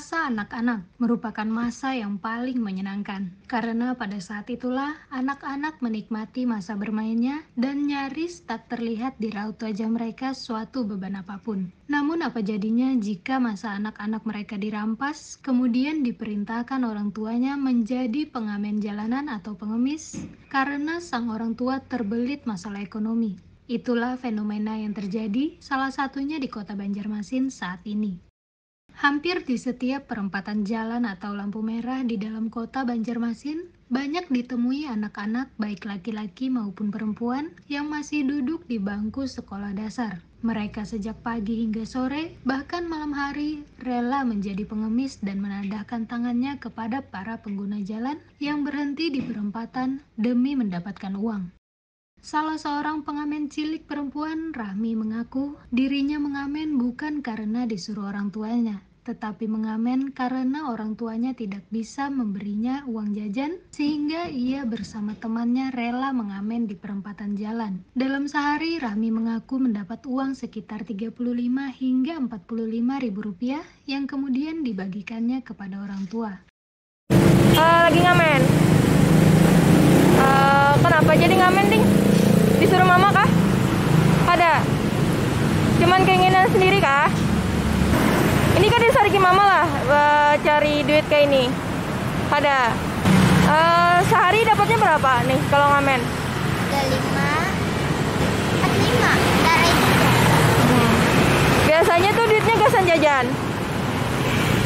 Masa anak-anak merupakan masa yang paling menyenangkan, karena pada saat itulah anak-anak menikmati masa bermainnya dan nyaris tak terlihat di raut wajah mereka suatu beban apa pun. Namun apa jadinya jika masa anak-anak mereka dirampas, kemudian diperintahkan orang tuanya menjadi pengamen jalanan atau pengemis, karena sang orang tua terbelit masalah ekonomi. Itulah fenomena yang terjadi, salah satunya di kota Banjarmasin saat ini. Hampir di setiap perempatan jalan atau lampu merah di dalam kota Banjarmasin, banyak ditemui anak-anak baik laki-laki maupun perempuan yang masih duduk di bangku sekolah dasar. Mereka sejak pagi hingga sore, bahkan malam hari, rela menjadi pengemis dan menadahkan tangannya kepada para pengguna jalan yang berhenti di perempatan demi mendapatkan uang. Salah seorang pengamen cilik perempuan, Rahmi, mengaku dirinya mengamen bukan karena disuruh orang tuanya, tetapi mengamen karena orang tuanya tidak bisa memberinya uang jajan sehingga ia bersama temannya rela mengamen di perempatan jalan. Dalam sehari Rahmi mengaku mendapat uang sekitar 35 hingga 45 ribu rupiah yang kemudian dibagikannya kepada orang tua. Uh, lagi ngamen. Uh, kenapa jadi ngamen, Ding? Disuruh mama kah? Ada. Cuman keinginan sendiri kah? Ini kan di mama lah uh, cari duit kayak ini. Ada. Uh, sehari dapatnya berapa nih kalau ngamen? Ada lima. Empat lima. Dari hmm. biasanya tuh duitnya gasan jajan.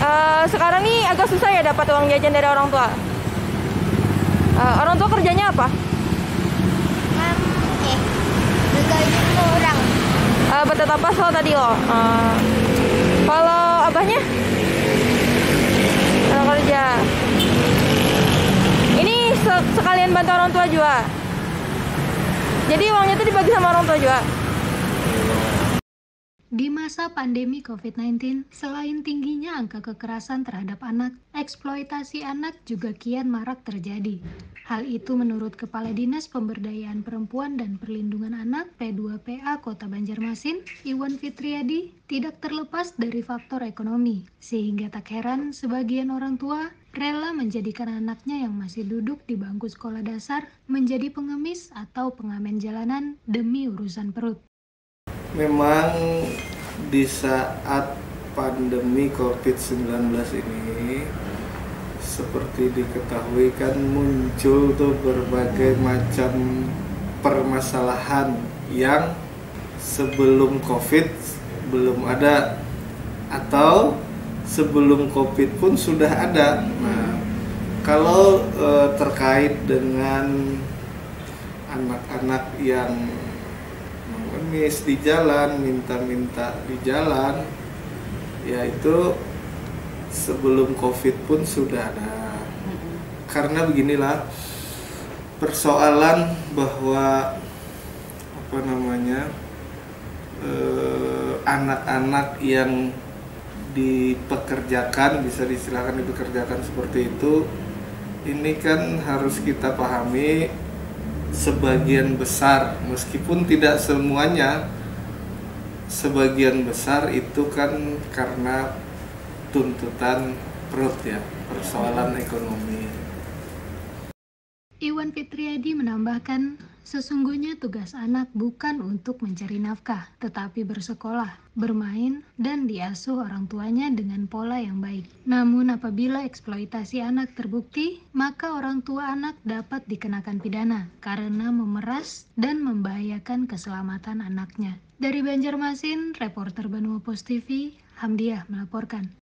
Uh, sekarang nih agak susah ya dapat uang jajan dari orang tua. Uh, orang tua kerjanya apa? Um, eh orang. Uh, betul apa soal tadi lo? Uh, abahnya? Kalau kerja. Ini sekalian bantu orang tua juga. Jadi uangnya itu dibagi sama orang tua juga. Di masa pandemi COVID-19, selain tingginya angka kekerasan terhadap anak, eksploitasi anak juga kian marak terjadi. Hal itu menurut Kepala Dinas Pemberdayaan Perempuan dan Perlindungan Anak P2PA Kota Banjarmasin, Iwan Fitriadi, tidak terlepas dari faktor ekonomi, sehingga tak heran sebagian orang tua rela menjadikan anaknya yang masih duduk di bangku sekolah dasar menjadi pengemis atau pengamen jalanan demi urusan perut memang di saat pandemi COVID-19 ini seperti diketahui kan muncul tuh berbagai macam permasalahan yang sebelum COVID belum ada atau sebelum COVID pun sudah ada. Nah, kalau e, terkait dengan anak-anak yang ngemis di jalan minta-minta di jalan. Ya itu sebelum covid pun sudah ada. Karena beginilah persoalan bahwa apa namanya eh, anak-anak eh, yang dipekerjakan bisa disilahkan dipekerjakan seperti itu ini kan harus kita pahami sebagian besar meskipun tidak semuanya sebagian besar itu kan karena tuntutan perut ya persoalan ekonomi. Iwan Fitriadi menambahkan Sesungguhnya tugas anak bukan untuk mencari nafkah, tetapi bersekolah, bermain, dan diasuh orang tuanya dengan pola yang baik. Namun apabila eksploitasi anak terbukti, maka orang tua anak dapat dikenakan pidana karena memeras dan membahayakan keselamatan anaknya. Dari Banjarmasin, reporter Benua Pos TV, Hamdiah melaporkan.